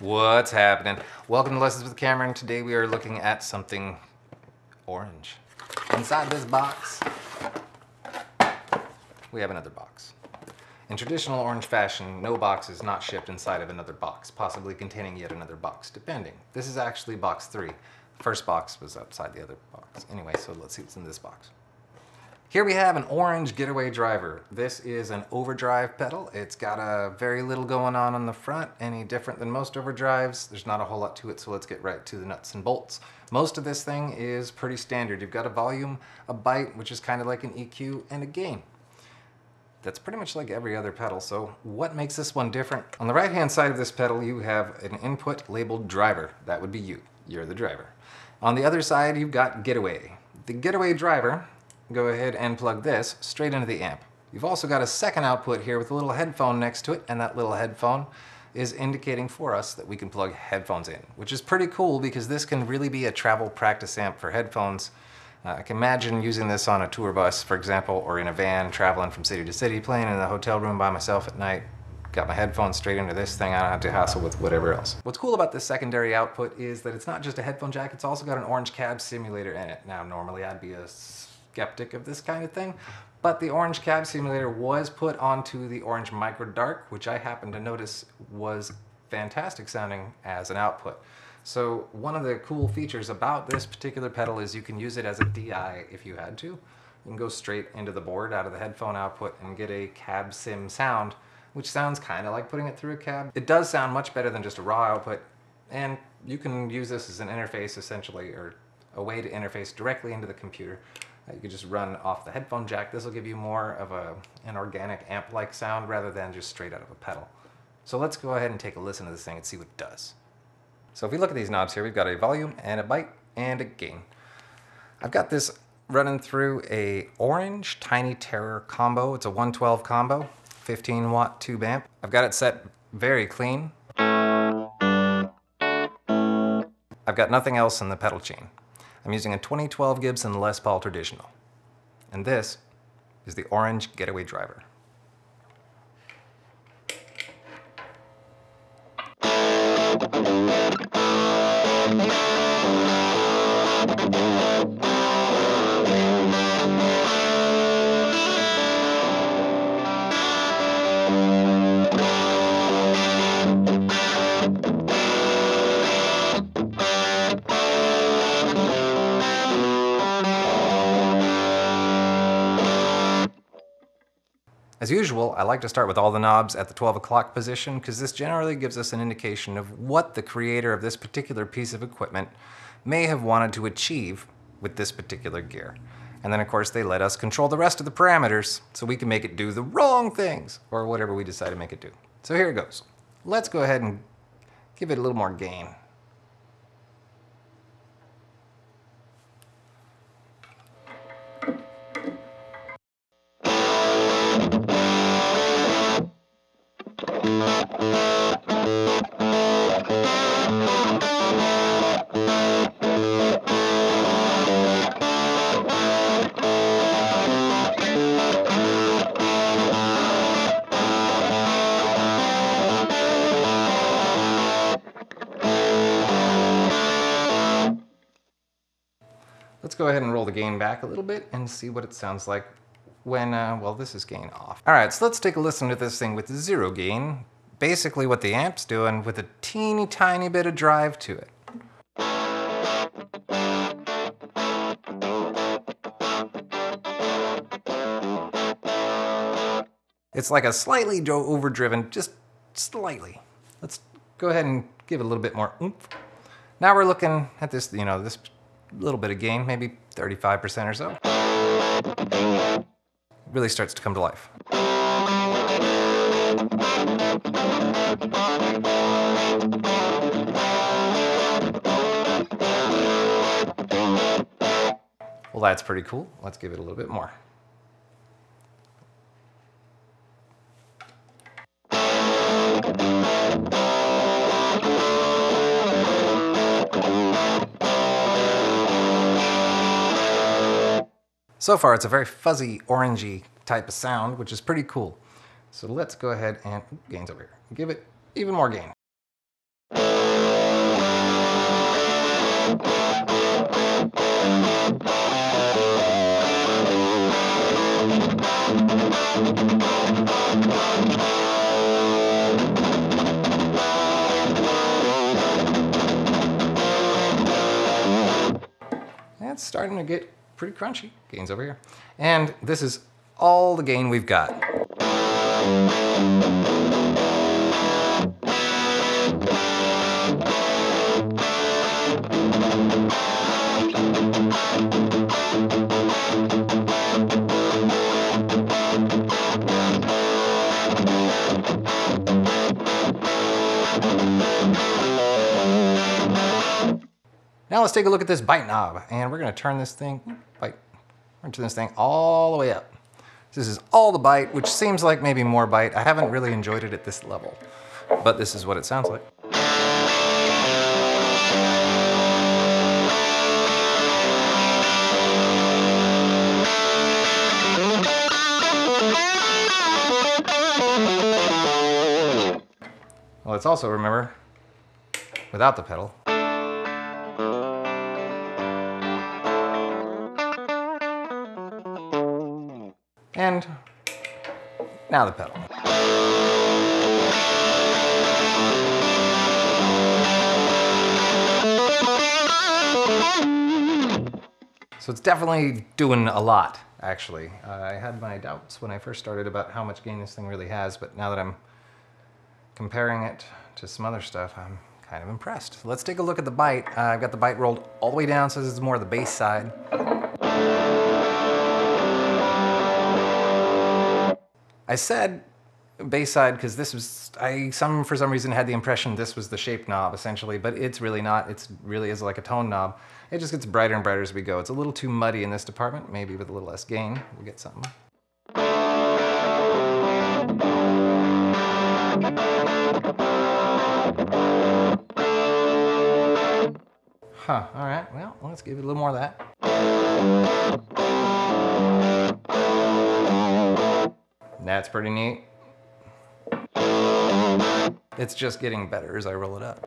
What's happening? Welcome to Lessons with Cameron. Today we are looking at something orange. Inside this box, we have another box. In traditional orange fashion, no box is not shipped inside of another box, possibly containing yet another box, depending. This is actually box three. The first box was outside the other box. Anyway, so let's see what's in this box. Here we have an orange getaway driver. This is an overdrive pedal. It's got a very little going on on the front, any different than most overdrives. There's not a whole lot to it, so let's get right to the nuts and bolts. Most of this thing is pretty standard. You've got a volume, a bite, which is kind of like an EQ, and a gain. That's pretty much like every other pedal, so what makes this one different? On the right-hand side of this pedal, you have an input labeled driver. That would be you. You're the driver. On the other side, you've got getaway. The getaway driver go ahead and plug this straight into the amp. You've also got a second output here with a little headphone next to it, and that little headphone is indicating for us that we can plug headphones in, which is pretty cool because this can really be a travel practice amp for headphones. Uh, I can imagine using this on a tour bus, for example, or in a van traveling from city to city, playing in the hotel room by myself at night. Got my headphones straight into this thing, I don't have to hassle with whatever else. What's cool about this secondary output is that it's not just a headphone jack, it's also got an orange cab simulator in it. Now, normally I'd be a skeptic of this kind of thing. But the Orange Cab Simulator was put onto the Orange Micro Dark, which I happened to notice was fantastic sounding as an output. So one of the cool features about this particular pedal is you can use it as a DI if you had to. You can go straight into the board out of the headphone output and get a cab sim sound, which sounds kind of like putting it through a cab. It does sound much better than just a raw output, and you can use this as an interface essentially, or a way to interface directly into the computer. Uh, you could just run off the headphone jack. This will give you more of a, an organic amp-like sound rather than just straight out of a pedal. So let's go ahead and take a listen to this thing and see what it does. So if we look at these knobs here, we've got a volume and a bite and a gain. I've got this running through a orange Tiny Terror combo. It's a 112 combo, 15 watt tube amp. I've got it set very clean. I've got nothing else in the pedal chain. I'm using a 2012 Gibson Les Paul Traditional. And this is the orange getaway driver. As usual, I like to start with all the knobs at the 12 o'clock position because this generally gives us an indication of what the creator of this particular piece of equipment may have wanted to achieve with this particular gear. And then of course they let us control the rest of the parameters so we can make it do the wrong things or whatever we decide to make it do. So here it goes. Let's go ahead and give it a little more gain. Go ahead and roll the gain back a little bit and see what it sounds like when, uh, well, this is gain off. All right, so let's take a listen to this thing with zero gain. Basically what the amp's doing with a teeny tiny bit of drive to it. It's like a slightly overdriven, just slightly. Let's go ahead and give it a little bit more oomph. Now we're looking at this, you know, this little bit of gain, maybe 35% or so. Really starts to come to life. Well, that's pretty cool. Let's give it a little bit more. So far, it's a very fuzzy, orangey type of sound, which is pretty cool. So let's go ahead and, ooh, gain's over here, give it even more gain. That's starting to get pretty crunchy. Gain's over here. And this is all the gain we've got. Now let's take a look at this bite knob and we're gonna turn this thing, turn this thing all the way up. This is all the bite, which seems like maybe more bite. I haven't really enjoyed it at this level, but this is what it sounds like. Well, let's also remember, without the pedal, And now the pedal. So it's definitely doing a lot, actually. Uh, I had my doubts when I first started about how much gain this thing really has, but now that I'm comparing it to some other stuff, I'm kind of impressed. Let's take a look at the bite. Uh, I've got the bite rolled all the way down, so this is more of the bass side. I said bass side because this was I some for some reason had the impression this was the shape knob essentially, but it's really not. It's really is like a tone knob. It just gets brighter and brighter as we go. It's a little too muddy in this department. Maybe with a little less gain, we'll get something. Huh, all right, well, let's give it a little more of that. That's pretty neat. It's just getting better as I roll it up.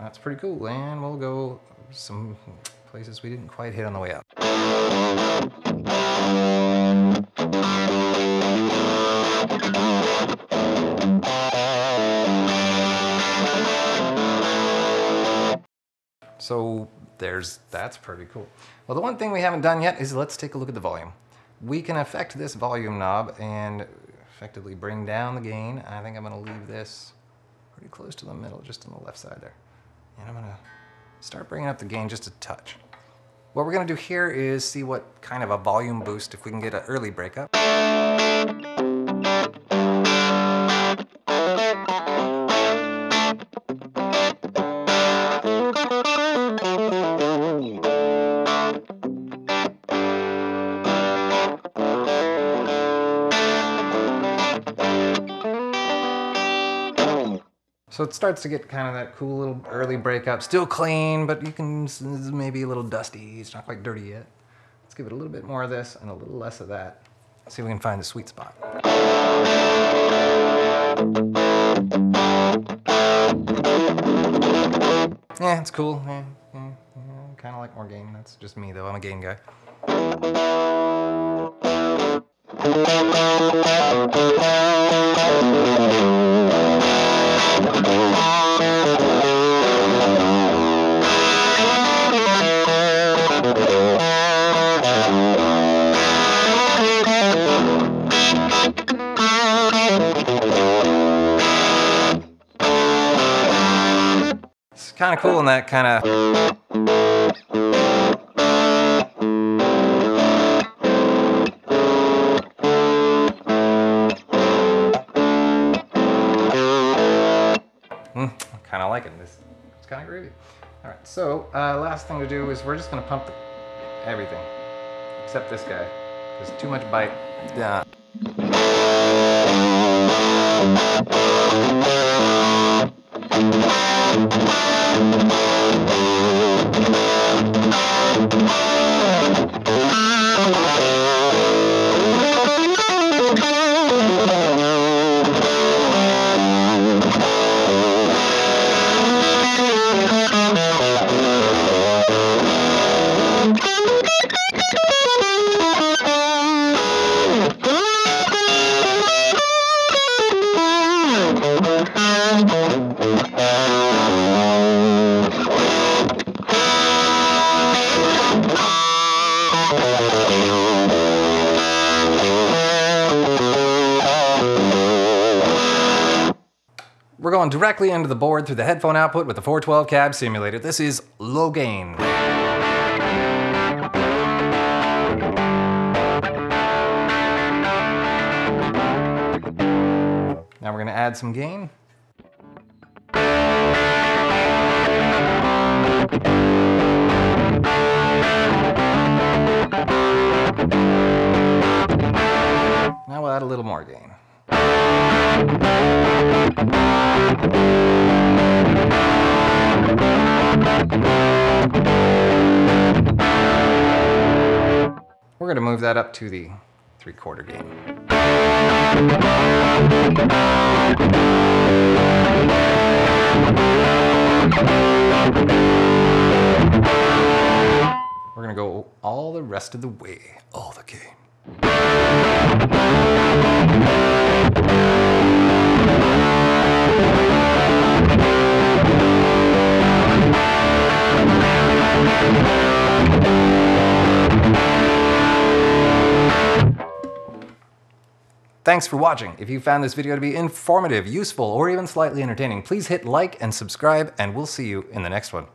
That's pretty cool, and we'll go some places we didn't quite hit on the way up. So there's, that's pretty cool. Well, the one thing we haven't done yet is let's take a look at the volume. We can affect this volume knob and effectively bring down the gain. I think I'm gonna leave this pretty close to the middle, just on the left side there. And I'm gonna start bringing up the gain just a touch. What we're gonna do here is see what kind of a volume boost, if we can get an early breakup. So it starts to get kind of that cool little early breakup. Still clean, but you can maybe a little dusty. It's not quite dirty yet. Let's give it a little bit more of this and a little less of that. See if we can find the sweet spot. Yeah, it's cool. Yeah, yeah, yeah. Kind of like more gain. That's just me though. I'm a gain guy. It's kind of cool in that kind of All right, so uh, last thing to do is we're just gonna pump everything, except this guy. There's too much bite. Yeah. Going directly into the board through the headphone output with the 412 cab simulator. This is low gain. Now we're gonna add some gain. Now we'll add a little more gain. We're gonna move that up to the three quarter game. We're gonna go all the rest of the way, all the gain. Thanks for watching. If you found this video to be informative, useful, or even slightly entertaining, please hit like and subscribe, and we'll see you in the next one.